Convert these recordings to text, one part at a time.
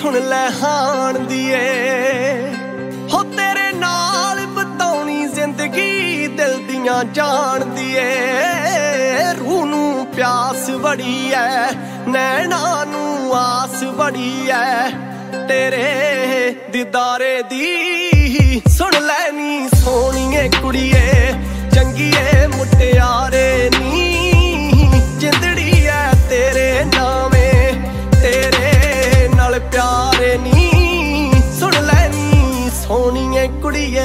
ਸੁਣ ਲੈ ਹਾਣ ਦੀਏ। ਹੋ ਤੇਰੇ ਨਾਲ ਬਤਾਉਣੀ ਜ਼ਿੰਦਗੀ ਦਿਲ ਦੀਆਂ ਜਾਣ ਦੀਏ। ਰੂਹ ਨੂੰ ਪਿਆਸ ਬੜੀ ਐ ਨੈਣਾ ਨੂੰ ਆਸ ਬੜੀ ਐ ਤੇਰੇ ਦਿਦਾਰੇ ਦੀ ਸੁਣ ਲੈ ਨੀ ਸੋਹਣੀਏ ਕੁੜੀਏ। ਸੋਹਣੀਏ ਕੁੜੀਏ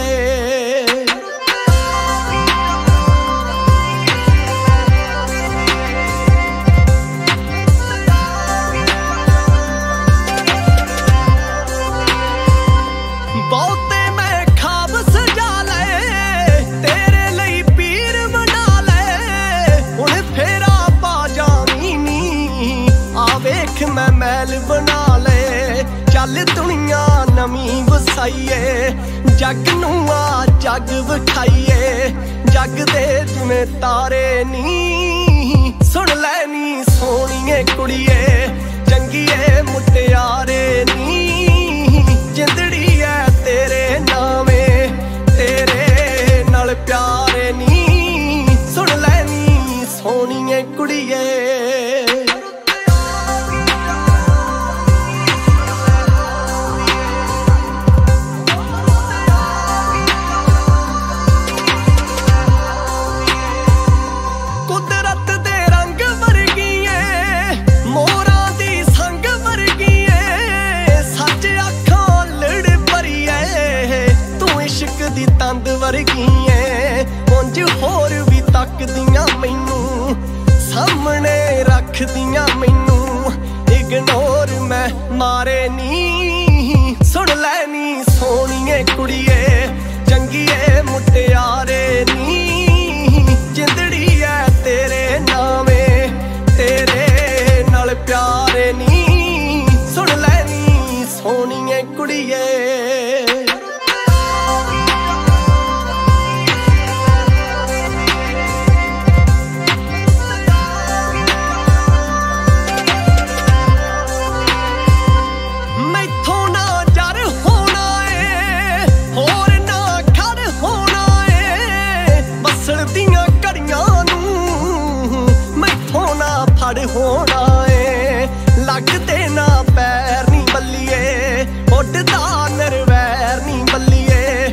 ਬਹੁਤ ਨਵੀਂ ਜੱਗ ਨੂੰ ਆ ਜੱਗ ਵਿਖਾਈਏ, ਜੱਗ ਦੇ ਜਿਵੇਂ ਤਾਰੇ ਨੀ। ਸੁਣ ਲੈ ਨੀ ਸੋਹਣੀਏ ਕੁੜੀਏ, ਚੰਗੀਏ ਮੁਟਿਆਰੇ ਨੀ। ਜਿੰਦੜੀ ਐ ਤੇਰੇ ਨਾਵੇਂ, ਤੇਰੇ ਨਾਲ ਪਿਆਰੇ ਨੀ। ਸੁਣ ਲੈ ਨੀ ਸੋਹਣੀਏ ਕੁੜੀਏ। ਰੱਖਦੀਆਂ ਮੈਨੂੰ ਇਗਨੋਰ ਮੈਂ, ਮਾਰੇ ਨੀ। ਸੁਣ ਲੈ ਨੀ ਸੋਹਣੀਏ ਕੁੜੀਏ, ਚੰਗੀਏ ਮੁਟਿਆਰੇ ਨੀ। ਜਿੰਦੜੀ ਐ ਤੇਰੇ ਨਾਵੇਂ, ਤੇਰੇ ਨਾਲ ਪਿਆਰੇ ਨੀ। ਸੁਣ ਲੈ ਨੀ ਸੋਹਣੀਏ ਕੁੜੀਏ। ਨਾ ਹੋਣਾ ਏ ਲੱਗਦੇ ਨਾ ਪੈਰ ਨਹੀਂ ਬੱਲੀਏ। ਉੱਡਦਾ ਨਰਵੈਰ ਨਹੀਂ ਬੱਲੀਏ।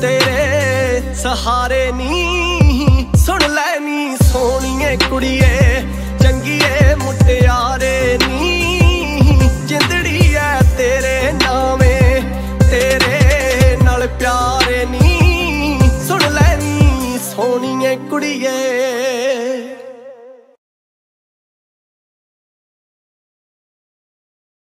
ਤੇਰੇ ਸਹਾਰੇ ਨੀ, ਸੁਣ ਲੈ ਨੀ ਸੋਹਣੀਏ ਕੁੜੀਏ। ਚੰਗੀਏ ਮੁਟਿਆਰੇ ਨੀ ਜਿੰਦੜੀ ਐ ਤੇਰੇ ਨਾਵੇਂ। ਤੇਰੇ ਨਾਲ ਪਿਆਰੇ ਨੀ, ਸੁਣ ਲੈ ਨੀ ਸੋਹਣੀਏ ਕੁੜੀਏ।